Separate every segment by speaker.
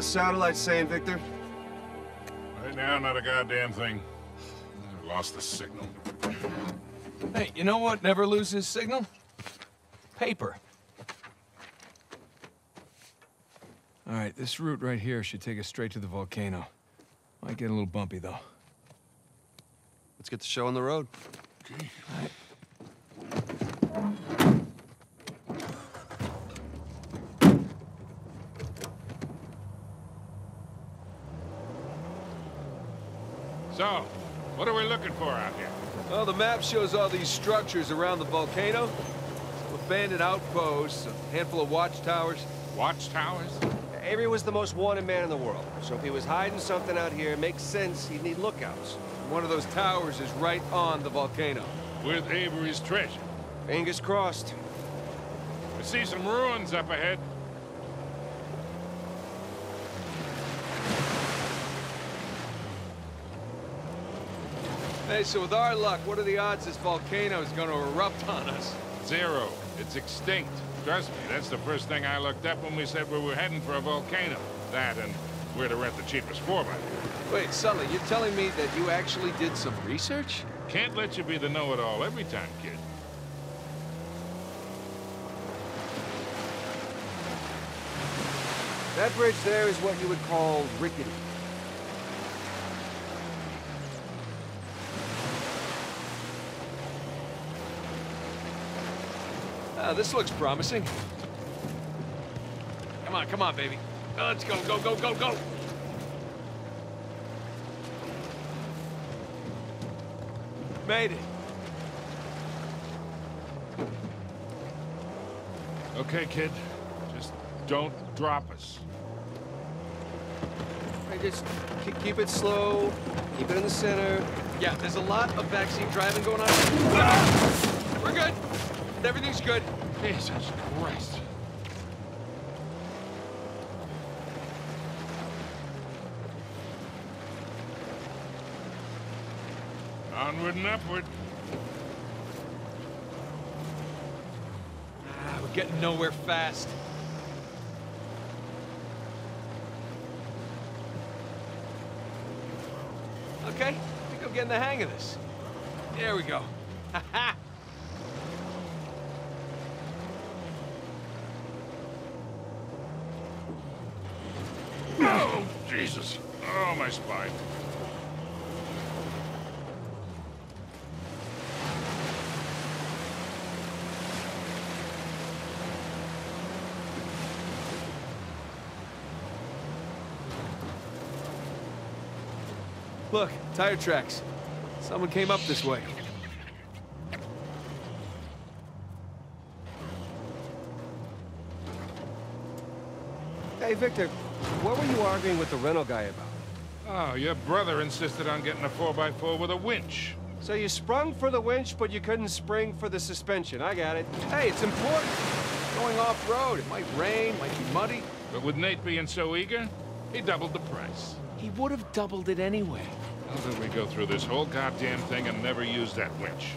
Speaker 1: the satellites saying, Victor?
Speaker 2: Right now, not a goddamn thing. I lost the signal.
Speaker 3: Hey, you know what never loses signal? Paper. All right, this route right here should take us straight to the volcano. Might get a little bumpy, though.
Speaker 1: Let's get the show on the road.
Speaker 2: Okay. So, what are we looking for out here?
Speaker 4: Well, the map shows all these structures around the volcano. Some abandoned outposts, a handful of watchtowers.
Speaker 2: Watchtowers?
Speaker 1: Avery was the most wanted man in the world, so if he was hiding something out here, it makes sense he'd need lookouts.
Speaker 4: One of those towers is right on the volcano.
Speaker 2: With Avery's treasure.
Speaker 1: Fingers crossed.
Speaker 2: I see some ruins up ahead.
Speaker 4: Hey, so with our luck, what are the odds this volcano is gonna erupt on us?
Speaker 2: Zero. It's extinct. Trust me, that's the first thing I looked up when we said we were heading for a volcano. That and where to rent the cheapest 4 by
Speaker 4: Wait, Sully, you're telling me that you actually did some research?
Speaker 2: Can't let you be the know-it-all every time, kid.
Speaker 1: That bridge there is what you would call rickety.
Speaker 4: Ah, this looks promising. Come on, come on, baby. Let's go, go, go, go, go! Made it.
Speaker 2: Okay, kid. Just don't drop us.
Speaker 1: Hey, just keep, keep it slow, keep it in the center.
Speaker 4: Yeah, there's a lot of backseat driving going on. Ah! We're good. Everything's good.
Speaker 2: Jesus Christ. Onward and upward.
Speaker 4: Ah, we're getting nowhere fast. Okay, I think I'm getting the hang of this. There we go.
Speaker 2: Jesus. Oh, my spine.
Speaker 4: Look, tire tracks. Someone came up this way.
Speaker 1: Hey, Victor, what were you arguing with the rental guy about?
Speaker 2: Oh, your brother insisted on getting a 4x4 with a winch.
Speaker 1: So you sprung for the winch, but you couldn't spring for the suspension. I got it.
Speaker 4: Hey, it's important. Going off-road, it might rain, might be muddy.
Speaker 2: But with Nate being so eager, he doubled the price.
Speaker 4: He would have doubled it anyway.
Speaker 2: How did we go through this whole goddamn thing and never use that winch?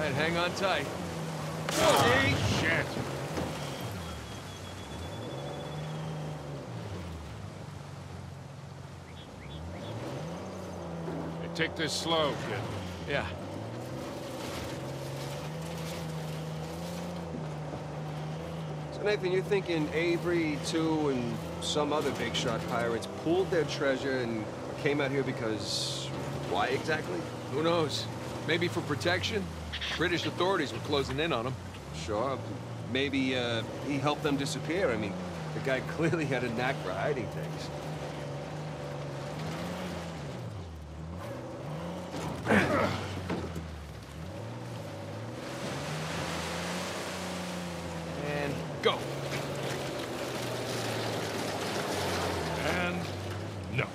Speaker 4: Right, hang on tight.
Speaker 2: Oh, shit. Hey, take this slow, kid.
Speaker 4: Yeah.
Speaker 1: So Nathan, you're thinking Avery, Tew, and some other big shot pirates pooled their treasure and came out here because... why exactly?
Speaker 4: Who knows? Maybe for protection? British authorities were closing in on him.
Speaker 1: Sure. Maybe uh, he helped them disappear. I mean, the guy clearly had a knack for hiding things.
Speaker 4: and go.
Speaker 1: And no.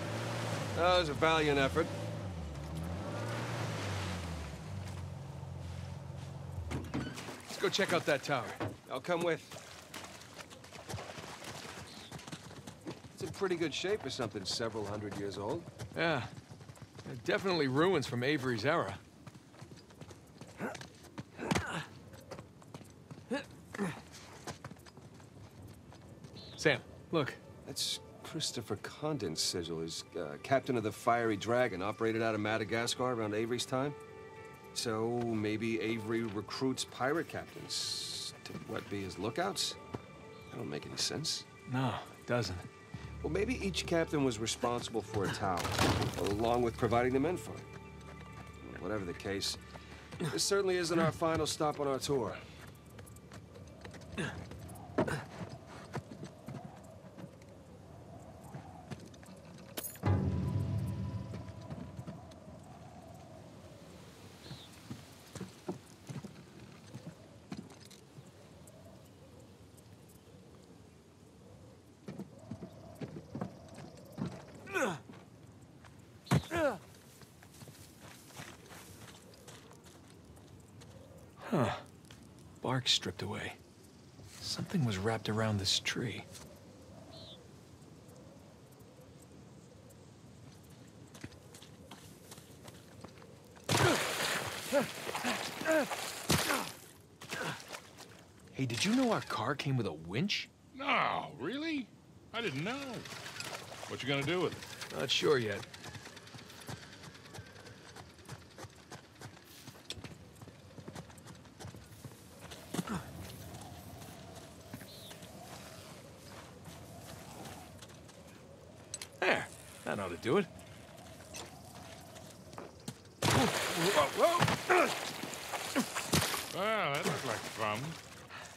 Speaker 1: That was a valiant effort.
Speaker 4: Check out that tower.
Speaker 1: I'll come with. It's in pretty good shape for something several hundred years old.
Speaker 4: Yeah. Definitely ruins from Avery's era. Sam, look.
Speaker 1: That's Christopher Condent's sigil. He's uh, captain of the Fiery Dragon, operated out of Madagascar around Avery's time. So maybe Avery recruits pirate captains to, what, be his lookouts? That don't make any sense.
Speaker 4: No, it doesn't.
Speaker 1: Well, maybe each captain was responsible for a tower, along with providing the men for it. Whatever the case, this certainly isn't our final stop on our tour.
Speaker 4: Huh. Bark stripped away. Something was wrapped around this tree. Hey, did you know our car came with a winch?
Speaker 2: No, really? I didn't know. What you gonna do with it?
Speaker 4: Not sure yet. There. That ought to do it.
Speaker 2: Well, that looked like fun.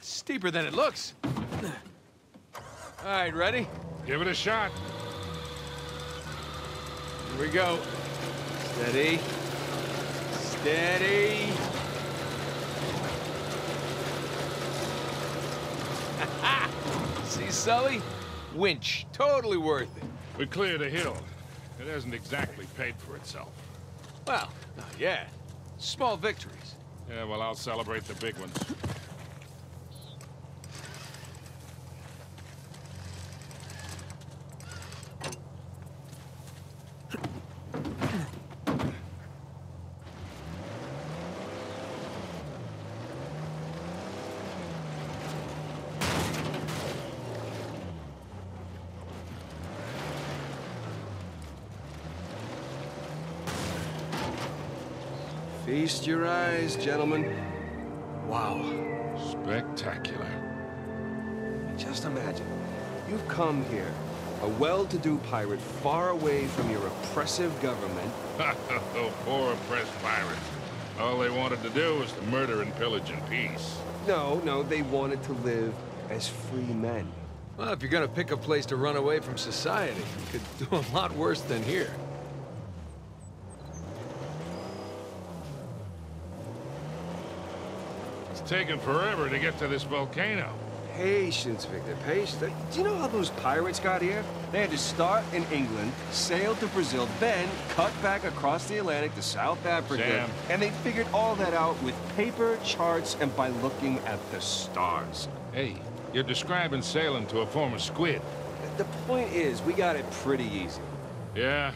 Speaker 4: Steeper than it looks. All right, ready?
Speaker 2: Give it a shot.
Speaker 4: Here we go. Steady. Steady. See, Sully? Winch. Totally worth it.
Speaker 2: We cleared a hill. It hasn't exactly paid for itself.
Speaker 4: Well, not yet. Small victories.
Speaker 2: Yeah, well, I'll celebrate the big ones.
Speaker 1: Feast your eyes, gentlemen.
Speaker 4: Wow.
Speaker 2: Spectacular.
Speaker 1: Just imagine, you've come here, a well-to-do pirate far away from your oppressive government.
Speaker 2: oh, poor oppressed pirates. All they wanted to do was to murder and pillage in peace.
Speaker 1: No, no, they wanted to live as free men.
Speaker 4: Well, if you're gonna pick a place to run away from society, you could do a lot worse than here.
Speaker 2: Taken forever to get to this volcano.
Speaker 1: Patience, Victor, patience. Do you know how those pirates got here? They had to start in England, sail to Brazil, then cut back across the Atlantic to South Africa.
Speaker 2: Sam.
Speaker 1: And they figured all that out with paper, charts, and by looking at the stars.
Speaker 2: Hey, you're describing sailing to a former squid.
Speaker 1: The point is, we got it pretty easy.
Speaker 2: Yeah,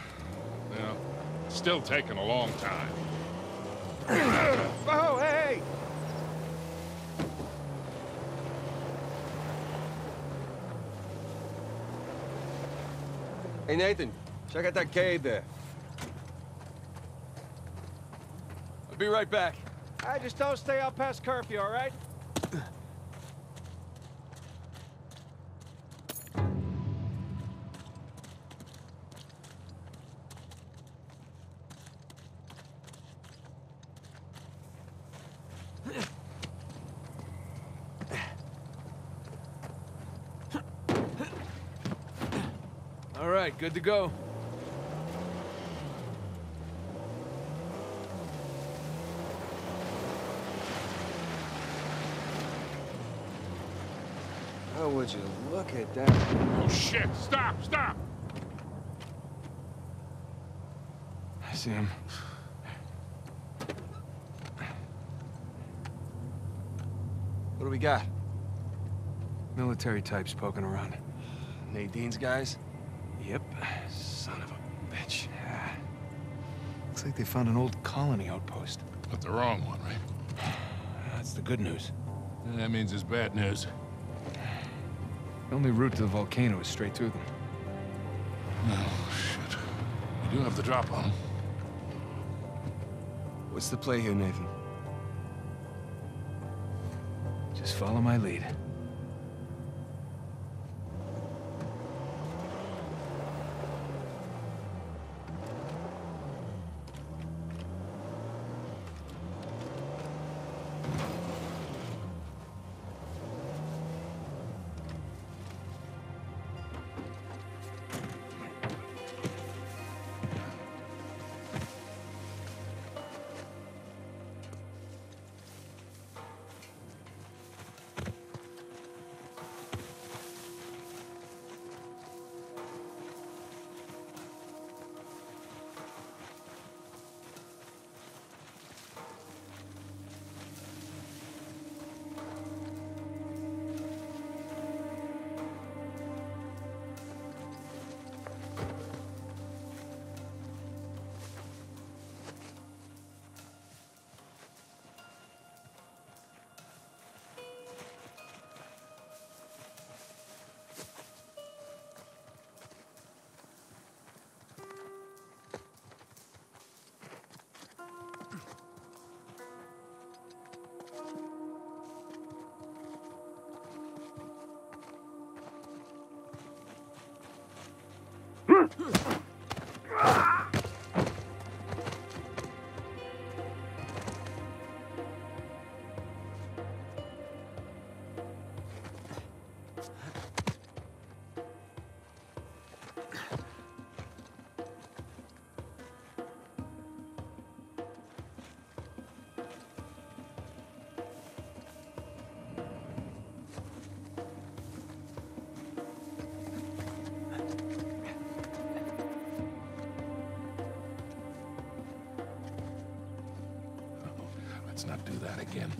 Speaker 2: well, still taking a long time.
Speaker 1: Oh, hey! Hey, Nathan, check out that cave there.
Speaker 4: I'll be right back.
Speaker 1: I just don't stay out past curfew, all right?
Speaker 4: All right, good to go.
Speaker 1: Oh, would you look at that?
Speaker 2: Oh, shit! Stop! Stop!
Speaker 4: I see him.
Speaker 1: What do we got?
Speaker 4: Military types poking around.
Speaker 1: Nadine's guys?
Speaker 4: Yep.
Speaker 1: Son of a bitch.
Speaker 4: Yeah. Looks like they found an old colony outpost.
Speaker 2: But the wrong one, right?
Speaker 4: That's the good news.
Speaker 2: That means it's bad news.
Speaker 4: The only route to the volcano is straight through them.
Speaker 2: Oh, shit. We do have the drop on him.
Speaker 1: What's the play here, Nathan?
Speaker 4: Just follow my lead. Hmm.
Speaker 2: Let's not do that again.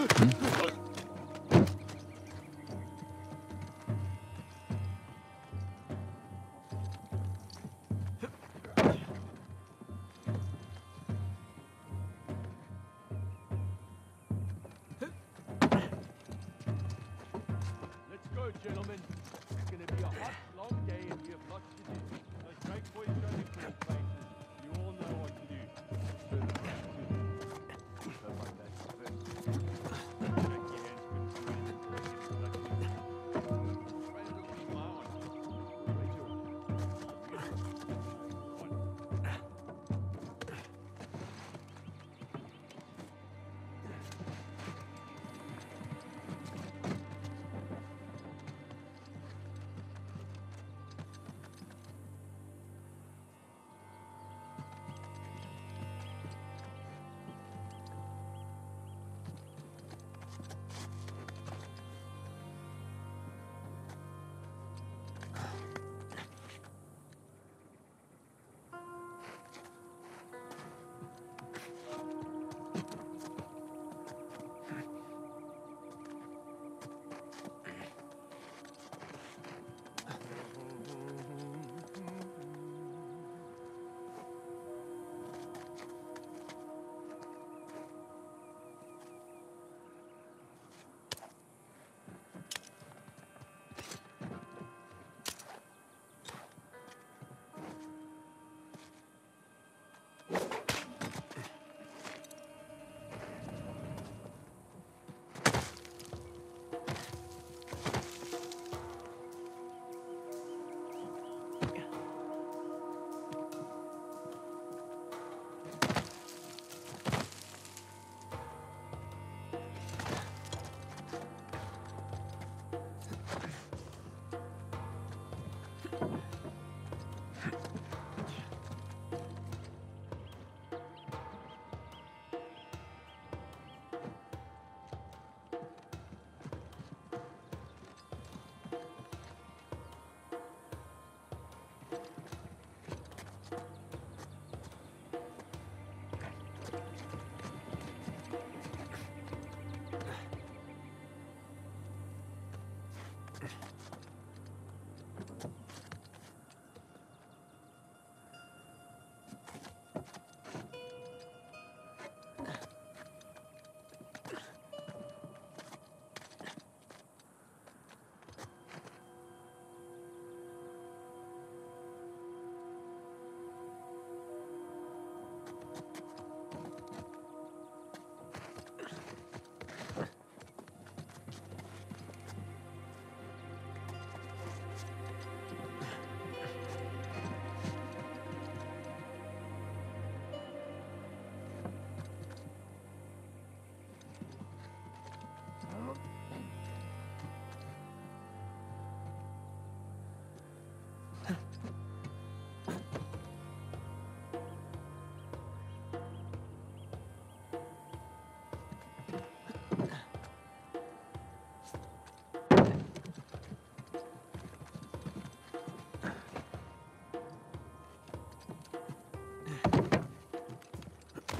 Speaker 5: Let's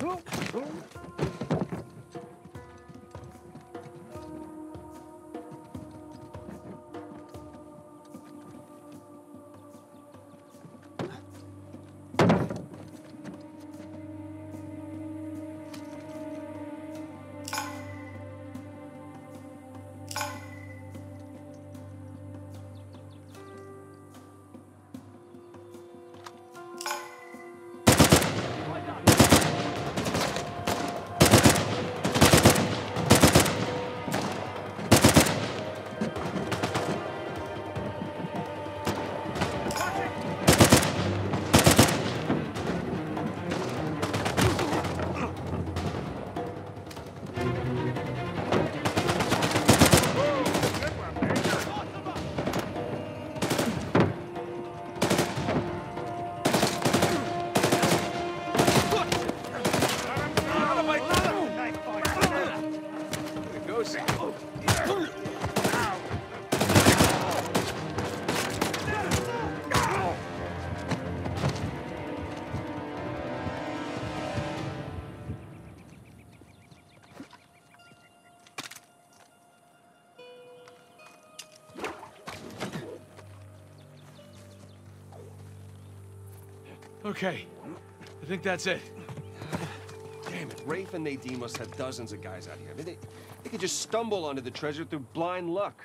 Speaker 4: It goes.
Speaker 3: Okay. I think that's it.
Speaker 1: Damn it, Rafe and Nadine must have dozens of guys out here. I mean, they, they could just stumble onto the treasure through blind luck.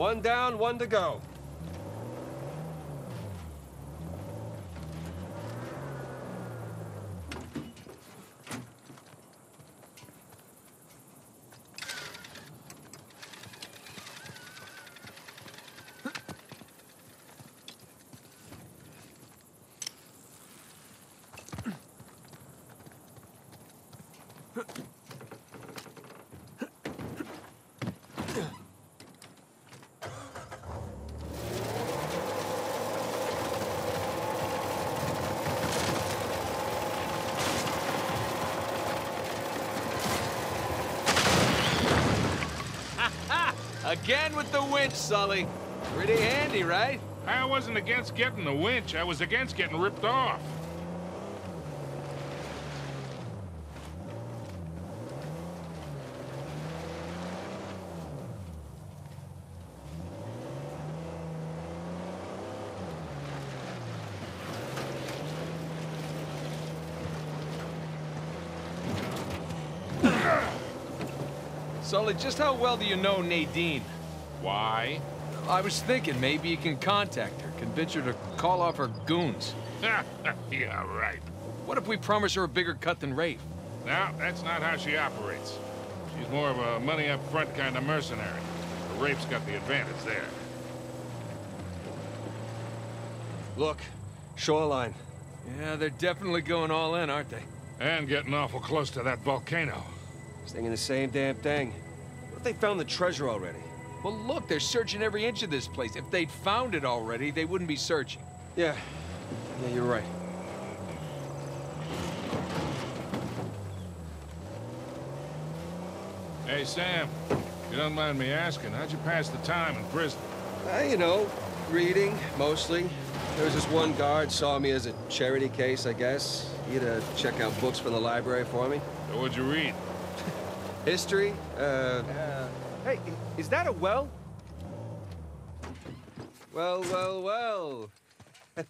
Speaker 1: One down, one to go.
Speaker 4: The winch, Sully. Pretty handy, right?
Speaker 2: I wasn't against getting the winch. I was against getting ripped off.
Speaker 4: Sully, just how well do you know Nadine?
Speaker 2: Why?
Speaker 4: I was thinking maybe you can contact her, convince her to call off her goons.
Speaker 2: yeah, right.
Speaker 4: What if we promise her a bigger cut than Rafe?
Speaker 2: No, that's not how she operates. She's more of a money-up-front kind of mercenary. The Rafe's got the advantage there.
Speaker 1: Look, shoreline.
Speaker 4: Yeah, they're definitely going all in, aren't they?
Speaker 2: And getting awful close to that volcano.
Speaker 1: Thinking the same damn thing. What if they found the treasure already?
Speaker 4: Well, look, they're searching every inch of this place. If they'd found it already, they wouldn't be searching.
Speaker 1: Yeah. Yeah, you're right.
Speaker 2: Hey, Sam. You don't mind me asking, how'd you pass the time in prison?
Speaker 1: Uh, you know, reading, mostly. There was this one guard saw me as a charity case, I guess. He had to check out books from the library for me.
Speaker 2: So what'd you read?
Speaker 1: History, uh,
Speaker 4: uh hey, is that a well?
Speaker 1: Well, well, well.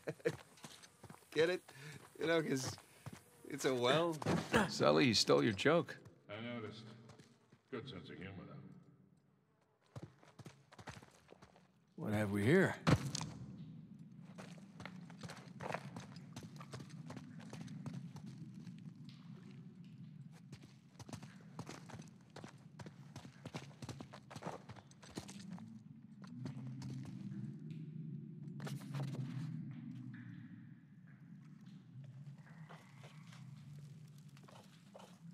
Speaker 1: Get it? You know, because it's a well.
Speaker 3: Sully, you stole your joke.
Speaker 2: I noticed. Good sense of humor, though.
Speaker 3: What have we here?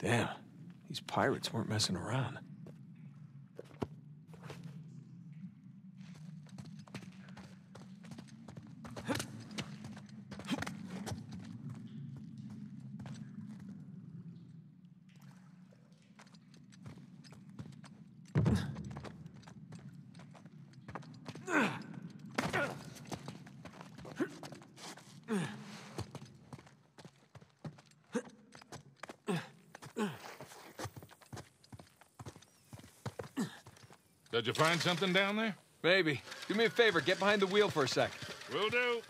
Speaker 3: Damn, these pirates weren't messing around.
Speaker 2: Did you find something down there?
Speaker 4: Maybe. Do me a favor, get behind the wheel for a sec.
Speaker 2: Will do.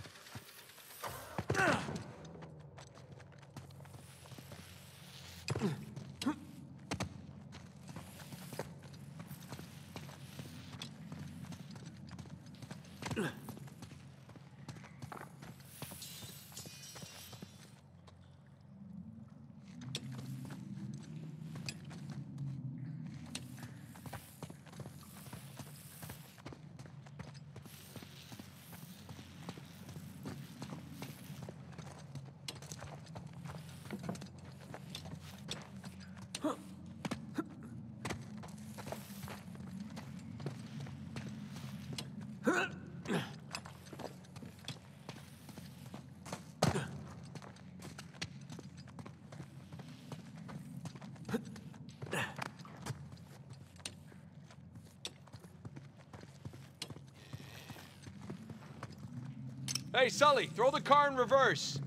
Speaker 4: Hey, Sully, throw the car in reverse.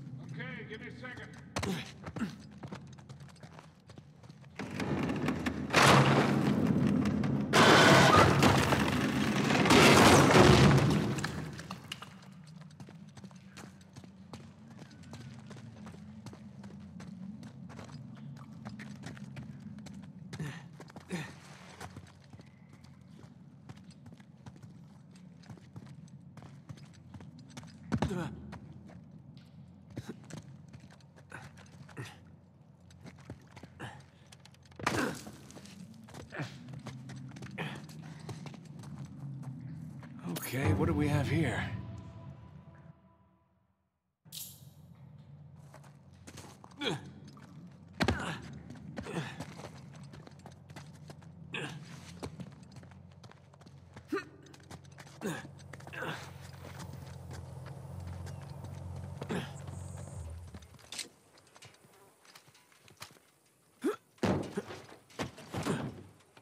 Speaker 3: Here?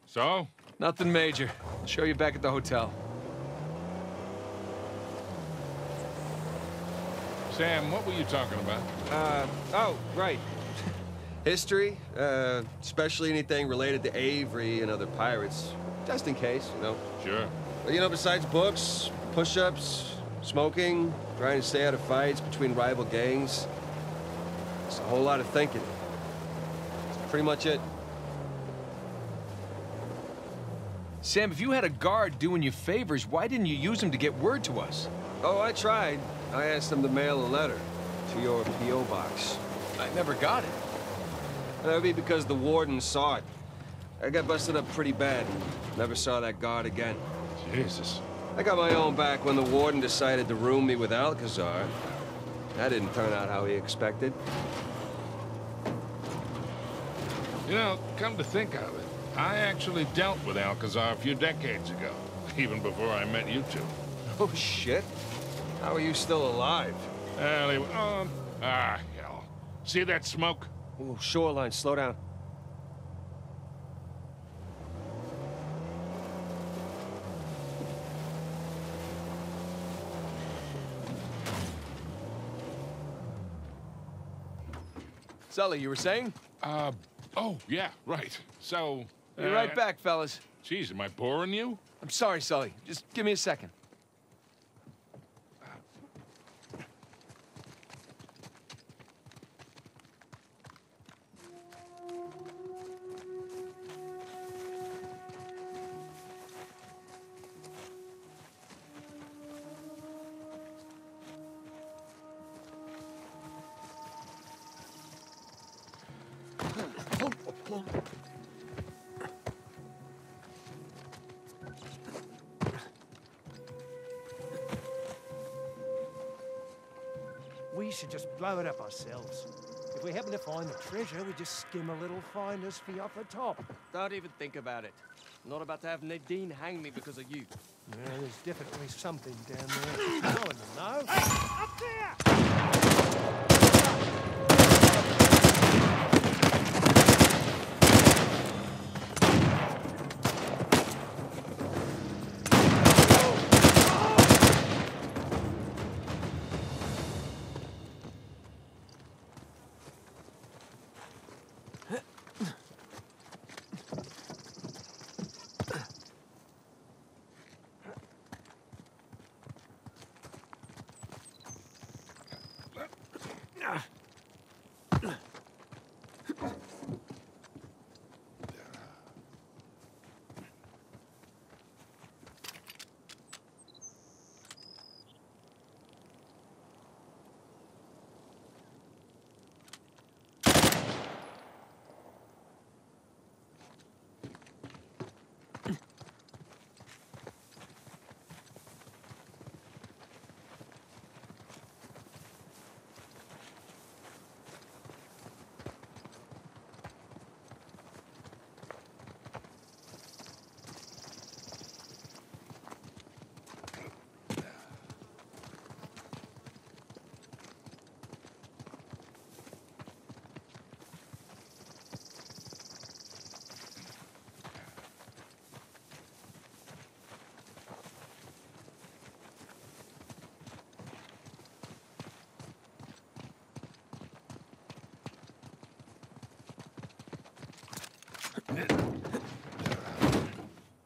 Speaker 2: So?
Speaker 4: Nothing major. I'll show you back at the hotel.
Speaker 2: Sam, what were you talking about?
Speaker 1: Uh, oh, right. History, uh, especially anything related to Avery and other pirates. Just in case, you know.
Speaker 2: Sure.
Speaker 1: But, you know, besides books, push-ups, smoking, trying to stay out of fights between rival gangs, it's a whole lot of thinking. That's pretty much it.
Speaker 4: Sam, if you had a guard doing you favors, why didn't you use him to get word to us?
Speaker 1: Oh, I tried. I asked them to mail a letter to your P.O. box.
Speaker 4: I never got it.
Speaker 1: That would be because the warden saw it. I got busted up pretty bad. Never saw that guard again.
Speaker 2: Jesus.
Speaker 1: I got my own back when the warden decided to room me with Alcazar. That didn't turn out how he expected.
Speaker 2: You know, come to think of it, I actually dealt with Alcazar a few decades ago, even before I met you two.
Speaker 1: Oh, shit. How are you still alive?
Speaker 2: Well, um, ah, hell. See that smoke?
Speaker 1: Ooh, shoreline, slow down.
Speaker 4: Sully, you were saying?
Speaker 2: Uh, oh, yeah, right. So...
Speaker 4: Be
Speaker 2: uh,
Speaker 4: right back, fellas.
Speaker 2: Jeez, am I boring you?
Speaker 4: I'm sorry, Sully. Just give me a second.
Speaker 6: Ourselves. If we happen to find the treasure, we just skim a little finder's fee off the top.
Speaker 7: Don't even think about it. I'm not about to have Nadine hang me because of you.
Speaker 6: Yeah, there's definitely something down there. No one will know. up there!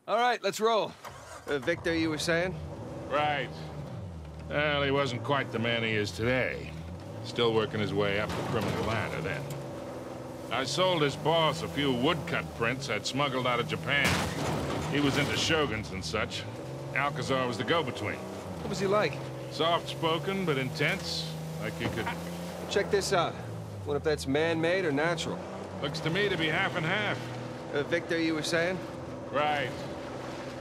Speaker 4: All right, let's roll.
Speaker 1: Uh, Victor, you were saying?
Speaker 2: Right. Well, he wasn't quite the man he is today. Still working his way up the criminal ladder then. I sold his boss a few woodcut prints I'd smuggled out of Japan. He was into shoguns and such. Alcazar was the go-between.
Speaker 1: What was he like?
Speaker 2: Soft-spoken, but intense. Like he could...
Speaker 1: Check this out. What if that's man-made or natural?
Speaker 2: Looks to me to be half and half.
Speaker 1: Uh, Victor, you were saying?
Speaker 2: Right.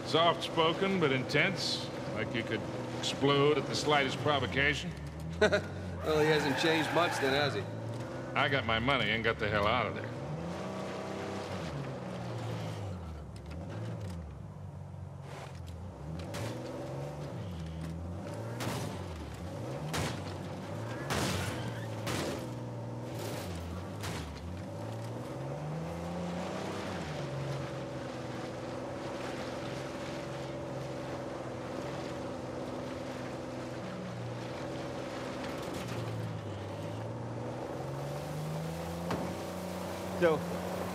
Speaker 2: Soft-spoken, but intense. Like you could explode at the slightest provocation.
Speaker 1: Well, he hasn't changed much then, has he?
Speaker 2: I got my money and got the hell out of there.
Speaker 1: So,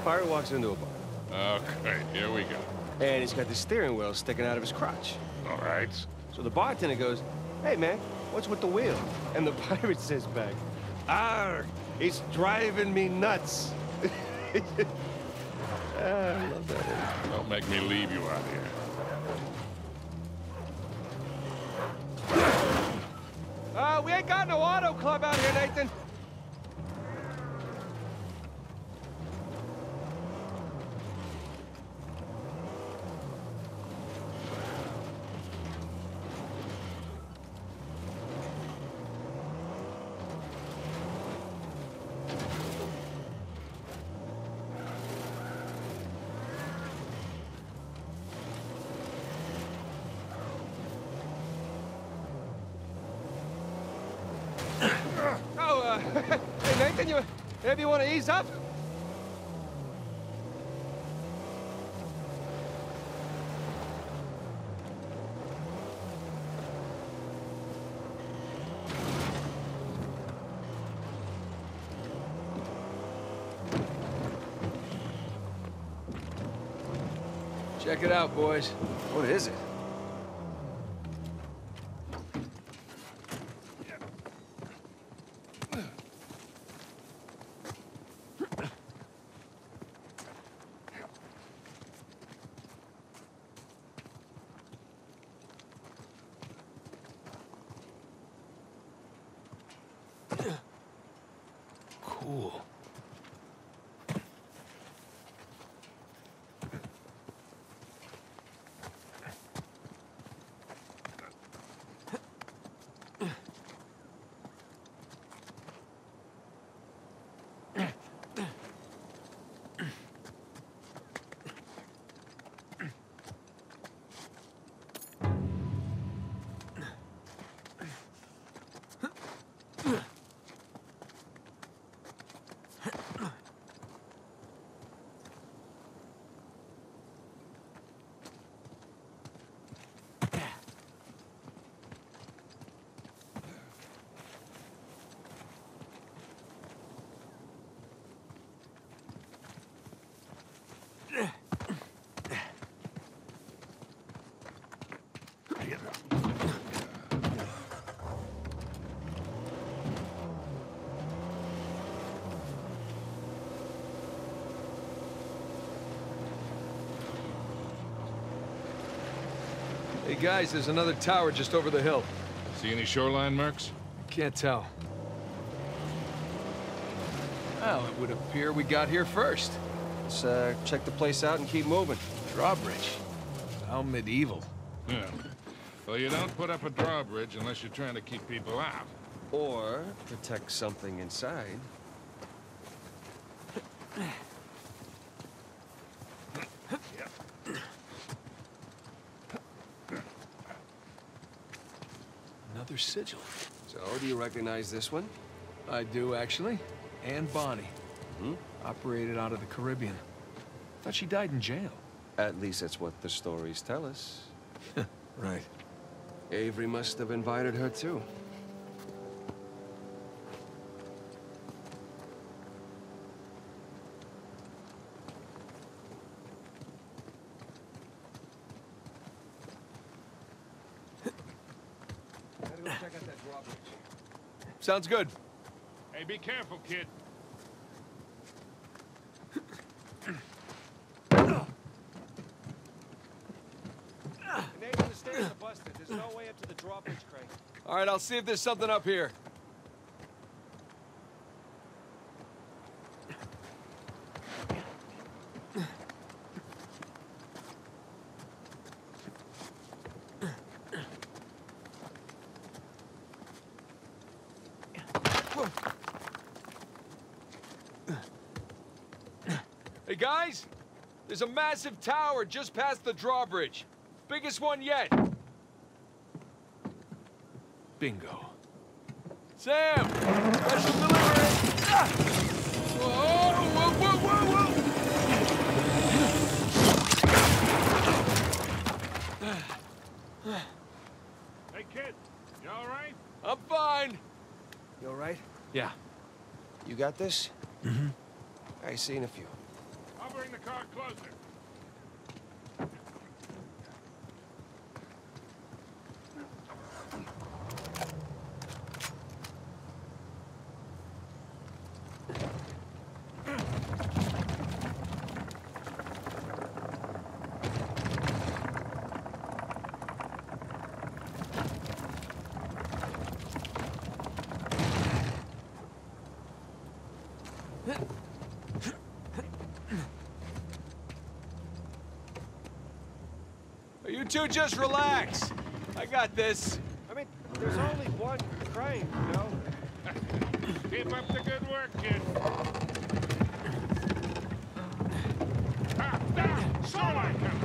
Speaker 1: Pirate walks into a bar,
Speaker 2: Okay, here we go.
Speaker 1: and he's got the steering wheel sticking out of his crotch.
Speaker 2: All right.
Speaker 1: So the bartender goes, Hey, man, what's with the wheel? And the pirate says back, Arr, it's driving me nuts. Ah, I love that.
Speaker 2: Don't make me leave you out here.
Speaker 1: Uh, we ain't got no auto club out here, Nathan. Maybe you want to ease up?
Speaker 4: Check it out, boys.
Speaker 3: Cool.
Speaker 4: Guys, there's another tower just over the hill.
Speaker 2: See any shoreline marks?
Speaker 4: Can't tell. Well, it would appear we got here first.
Speaker 1: Let's uh, check the place out and keep moving.
Speaker 4: Drawbridge. How medieval.
Speaker 2: Yeah. Well, you don't put up a drawbridge unless you're trying to keep people out.
Speaker 1: Or protect something inside.
Speaker 4: Sigil.
Speaker 1: So, do you recognize this one?
Speaker 4: I do, actually. Anne Bonny.
Speaker 1: Hmm?
Speaker 4: Operated out of the Caribbean. Thought she died in jail.
Speaker 1: At least that's what the stories tell us.
Speaker 4: Right.
Speaker 1: Avery must have invited her too.
Speaker 4: Sounds good.
Speaker 2: Hey, be careful, kid.
Speaker 7: The the stairs are busted. There's no way up to the drawbridge, Craig.
Speaker 4: All right, I'll see if there's something up here. Hey guys, there's a massive tower just past the drawbridge. Biggest one yet. Bingo. Sam! Special delivery! Ah! Whoa, whoa, whoa, whoa, whoa!
Speaker 2: Hey, kid. You all right?
Speaker 4: I'm fine.
Speaker 1: You alright?
Speaker 4: Yeah.
Speaker 1: You got this? Mm-hmm. I see you a few.
Speaker 2: Bring the car closer.
Speaker 4: You two just relax. I got this.
Speaker 7: I mean, there's only one crane, you know?
Speaker 2: Keep up the good work, kid. Ah, down! Shoreline coming!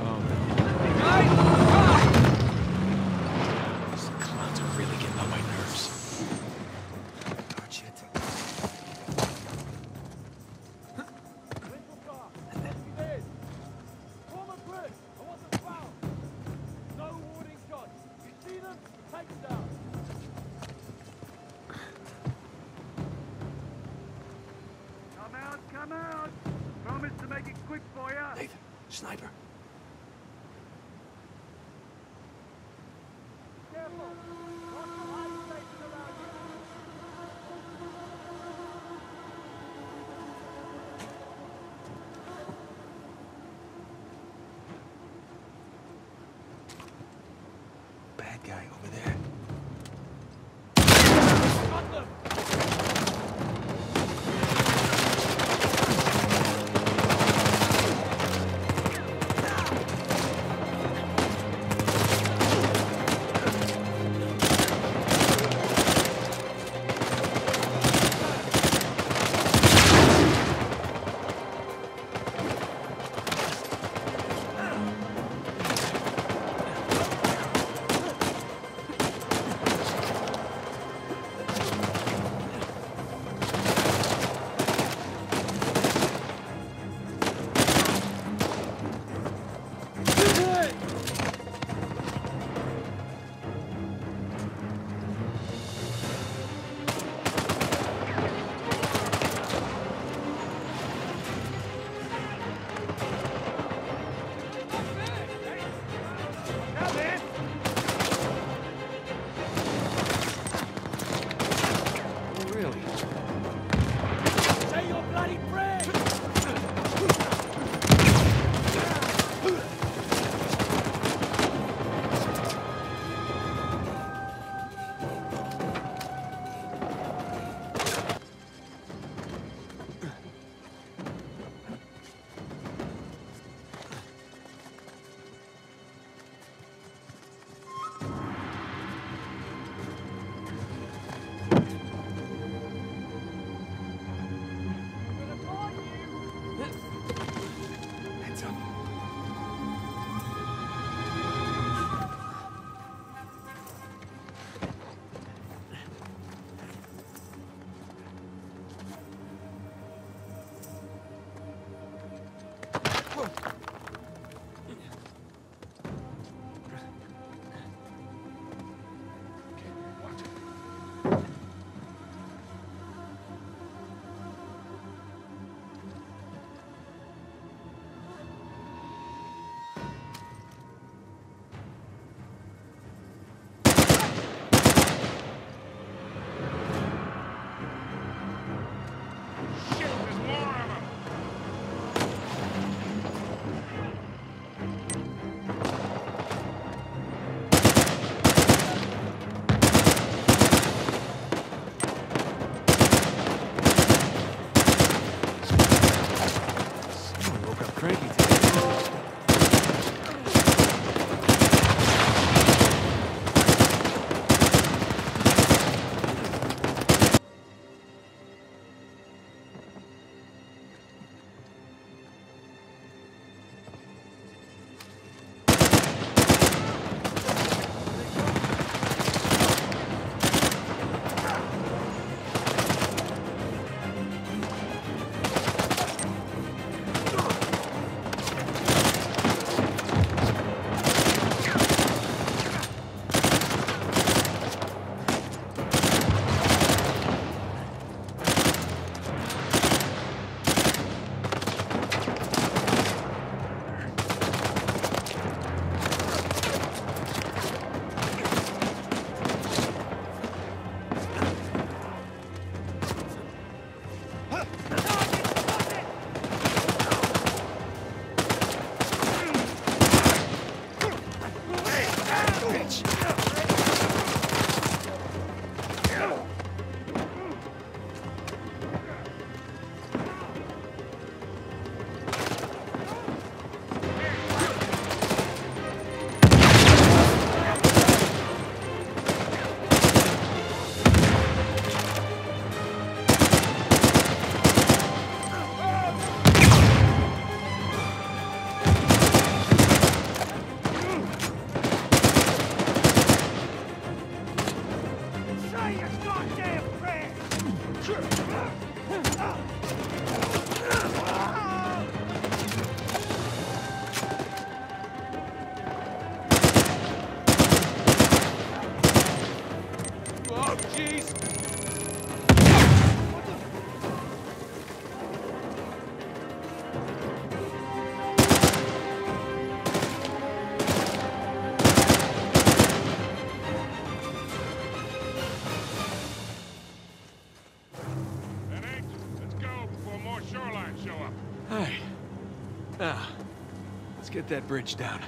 Speaker 4: Get that bridge down.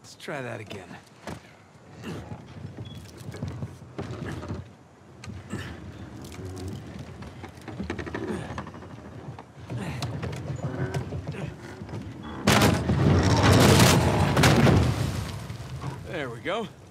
Speaker 3: Let's try that again. We go.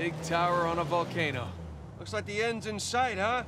Speaker 4: Big tower on a volcano.
Speaker 1: Looks like the end's in sight, huh?